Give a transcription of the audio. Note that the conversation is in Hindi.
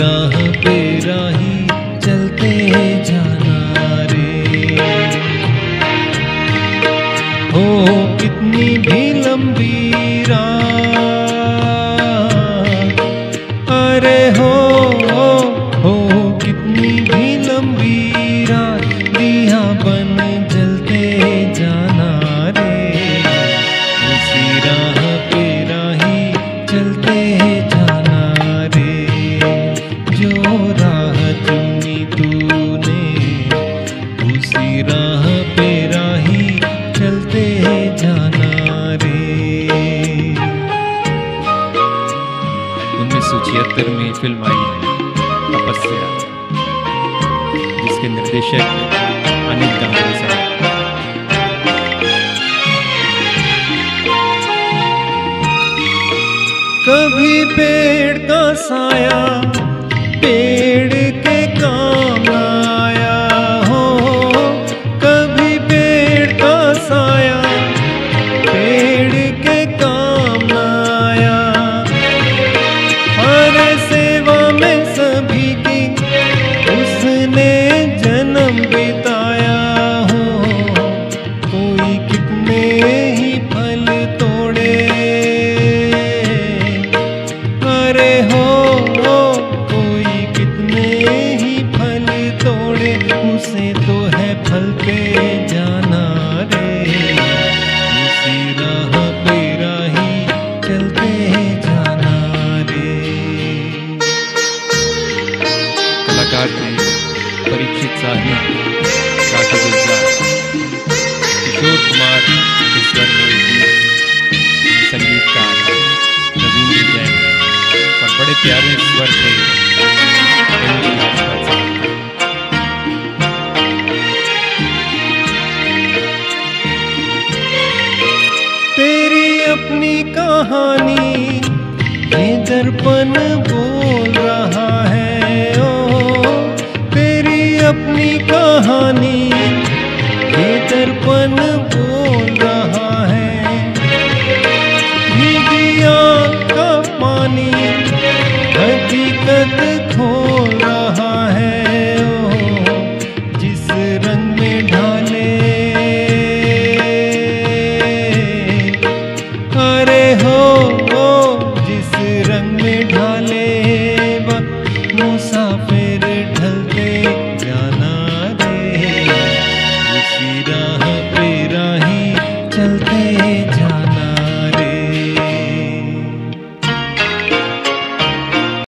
राह पे राही चलते जाना रे हो कितनी भी लंबी राह में फ़िल्म आई है तपस्या, जिसके निर्देशक अनिल गांधी साहब कभी पेड़ का साया, पेड़ उसे तो है फल पे जाना रे। उसी राह पे राही चलते जाना रे। कलाकार थे, परीक्षित साहनी राखी गुलजार किशोर कुमार में संगीतकार, रविंद्र जैन। और बड़े प्यारे स्वर थे। कहानी ये दर्पण बोल रहा है, ओ, तेरी अपनी कहानी ये दर्पण बोल रहा है। भीगी का पानी, हकीकत फिर ढलते जाना।